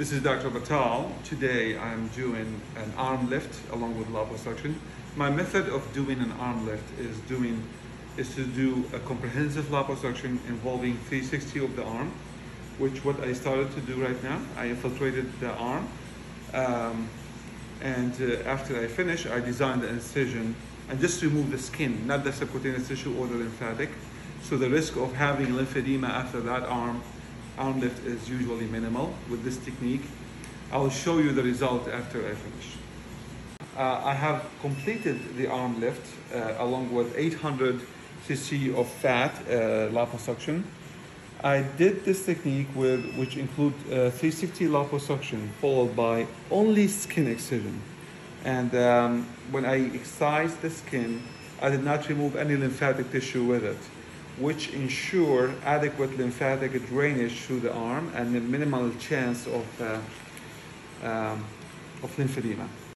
This is Dr. Batal. Today I'm doing an arm lift along with liposuction. My method of doing an arm lift is doing is to do a comprehensive liposuction involving 360 of the arm, which what I started to do right now. I infiltrated the arm, um, and uh, after I finish, I designed the incision and just remove the skin, not the subcutaneous tissue or the lymphatic. So the risk of having lymphedema after that arm arm lift is usually minimal with this technique. I will show you the result after I finish. Uh, I have completed the arm lift uh, along with 800 cc of fat uh, liposuction. I did this technique with which include uh, 360 liposuction followed by only skin excision. And um, when I excised the skin, I did not remove any lymphatic tissue with it which ensure adequate lymphatic drainage through the arm and a minimal chance of, uh, um, of lymphedema.